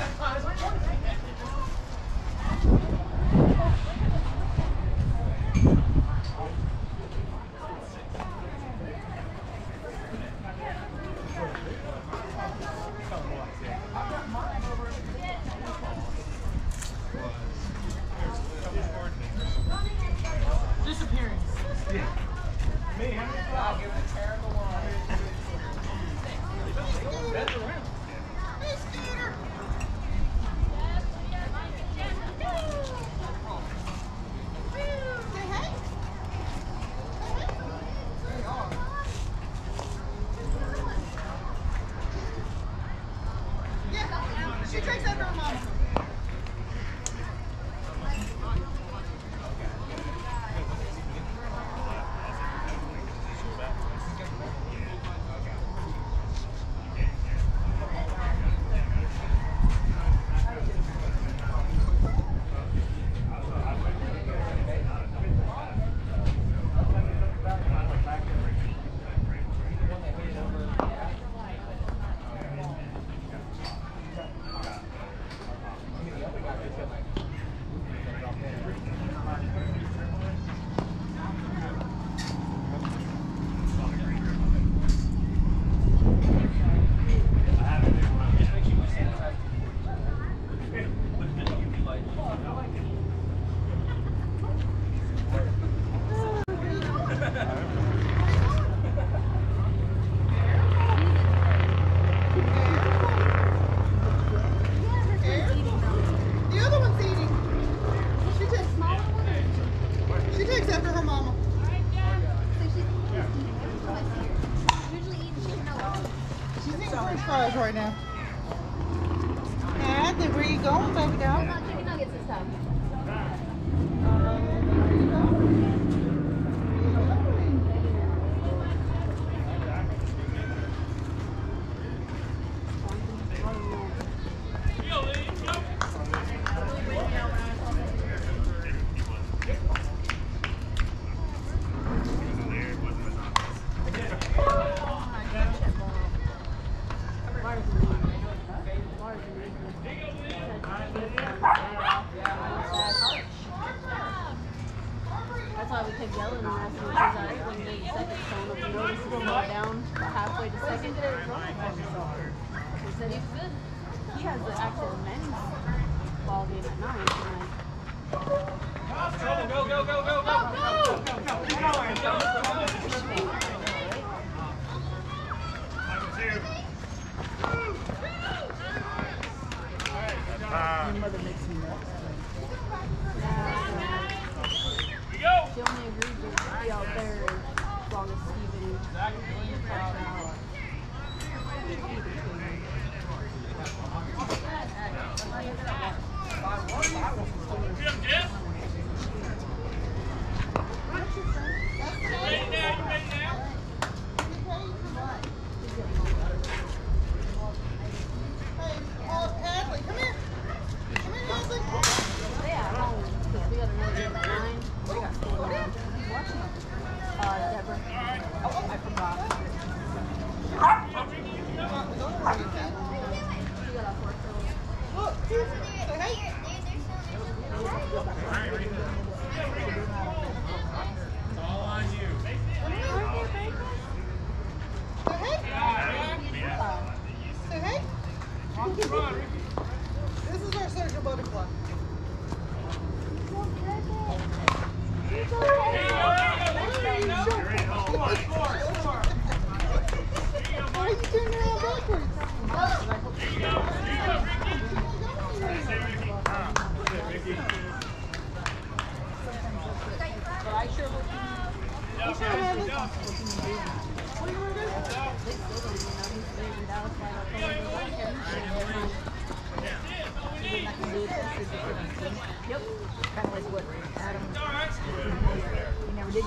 Ha ha!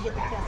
Get the test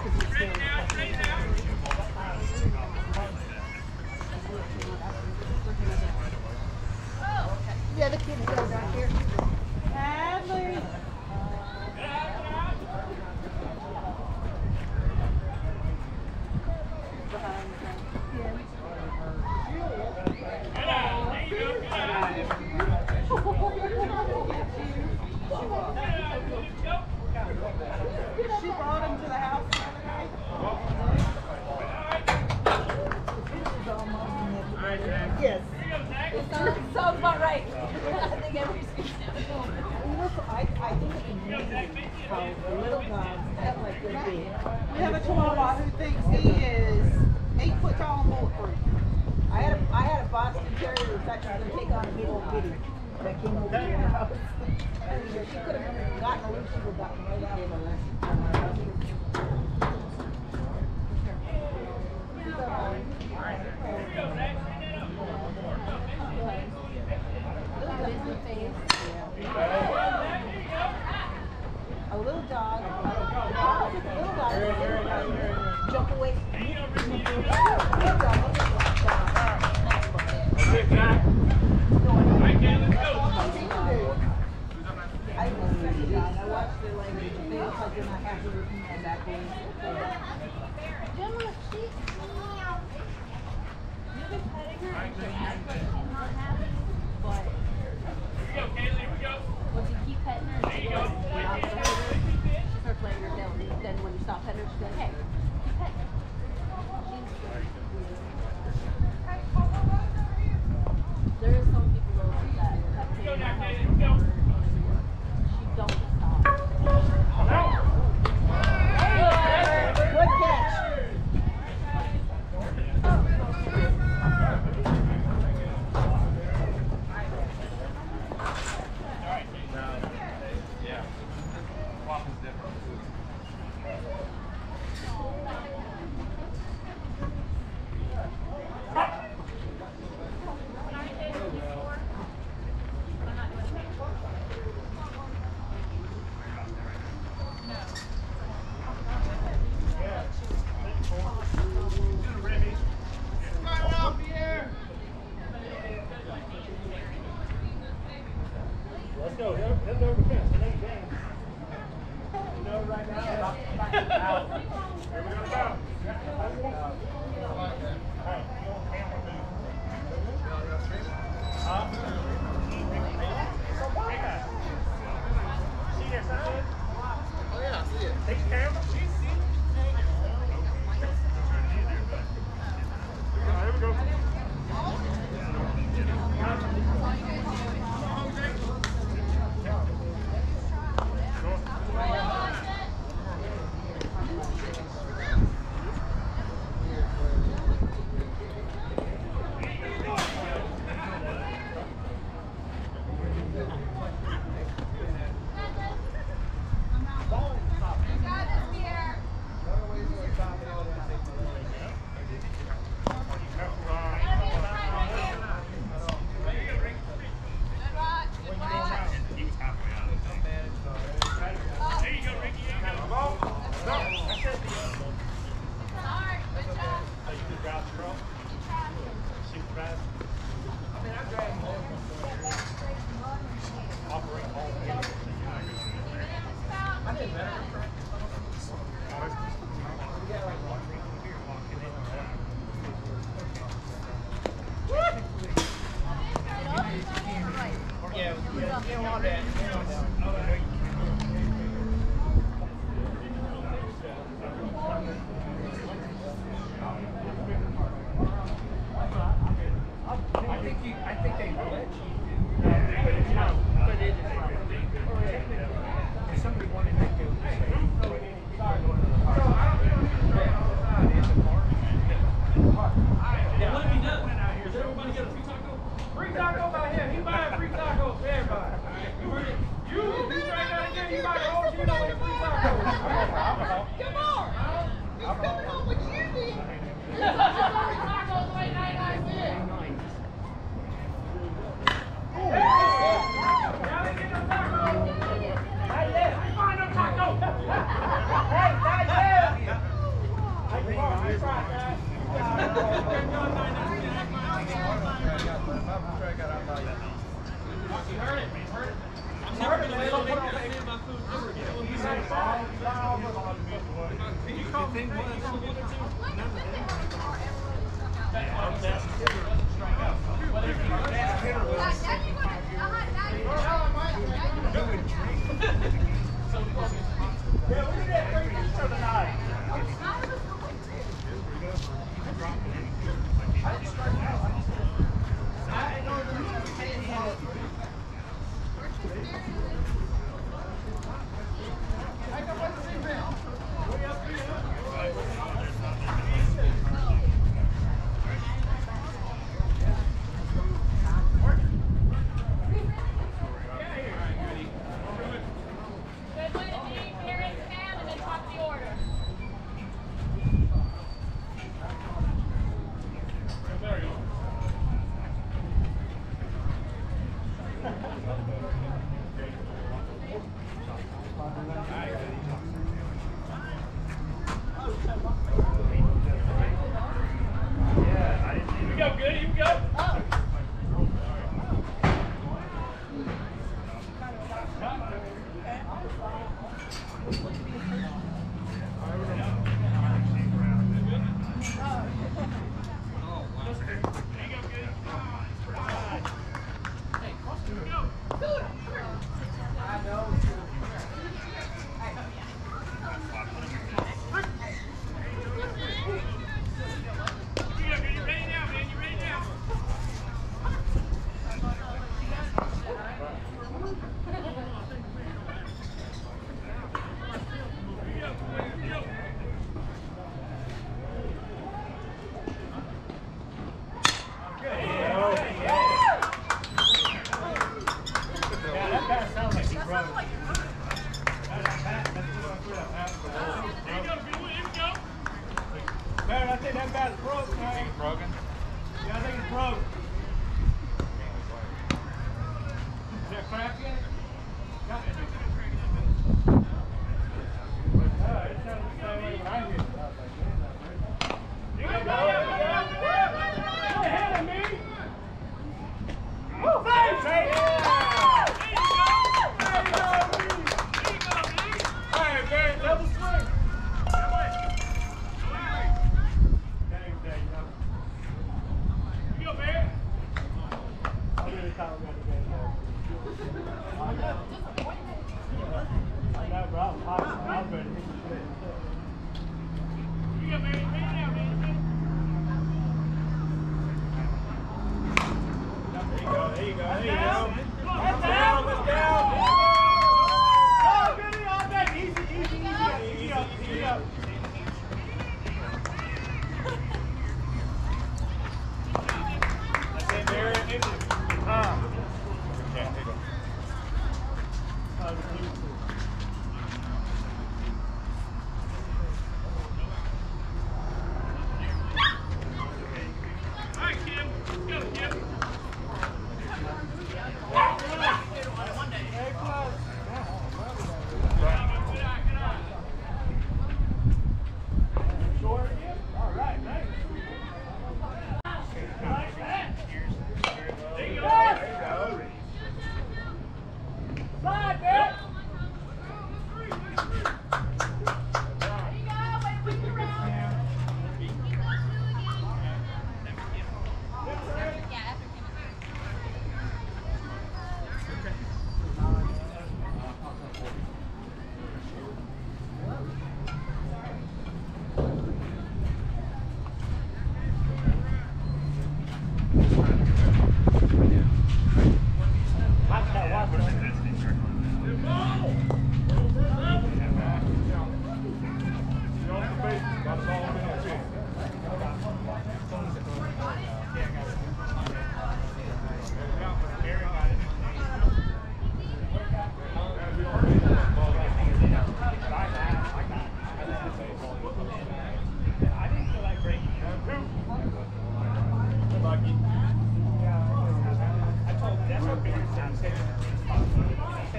said.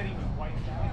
He was white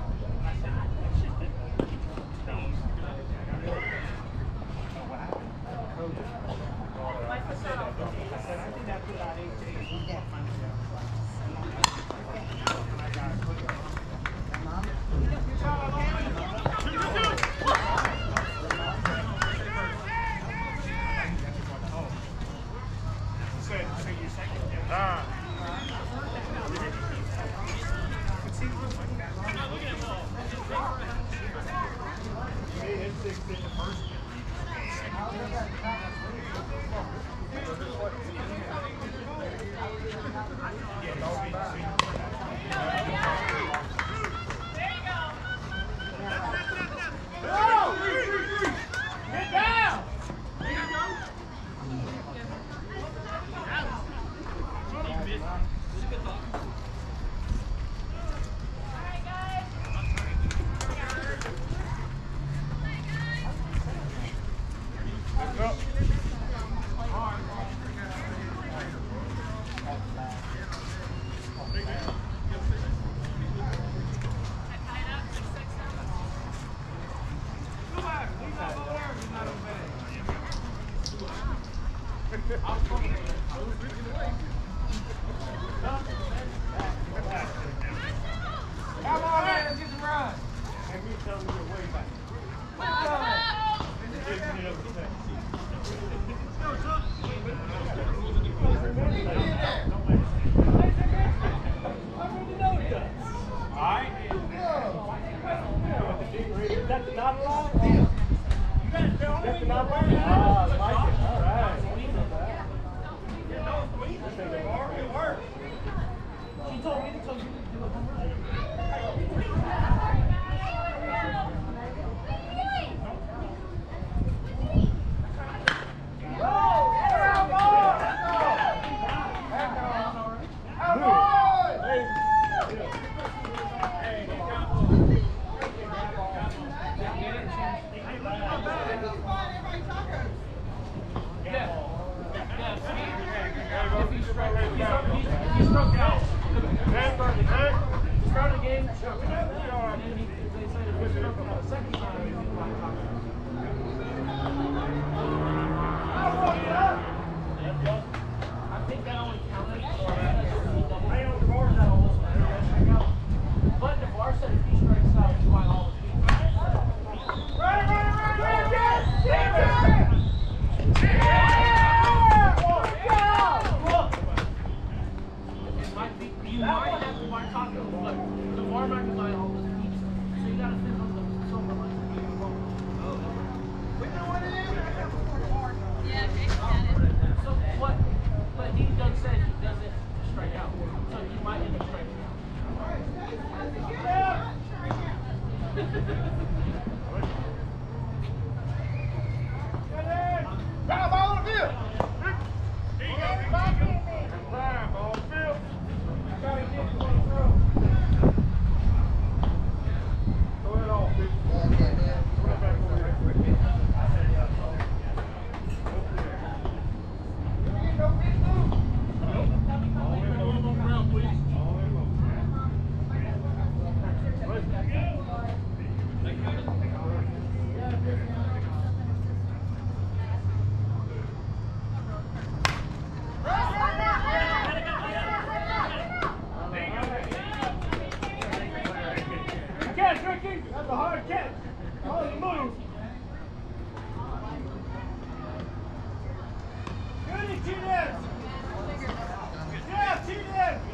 catch, Ricky. That's a hard catch. Oh, you move. Good, T-Dibs. Yeah, T-Dibs.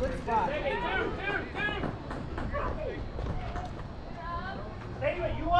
Good spot. Hey, two, two, two. David, you up?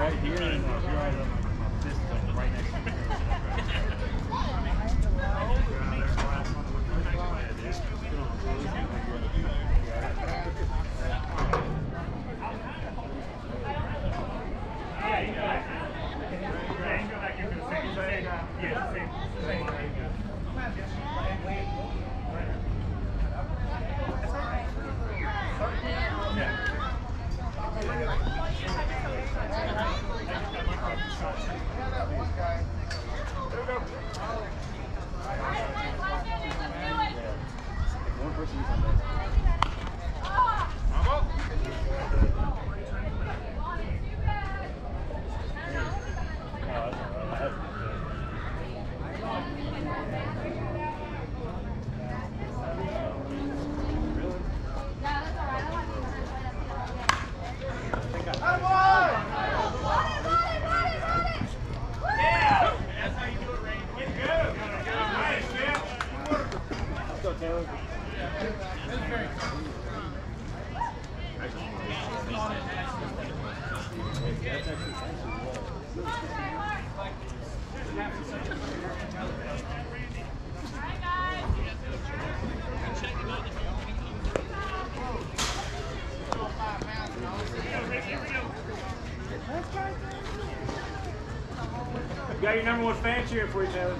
right here and your item system right next to the Got your number one fan cheering for you, Taylor.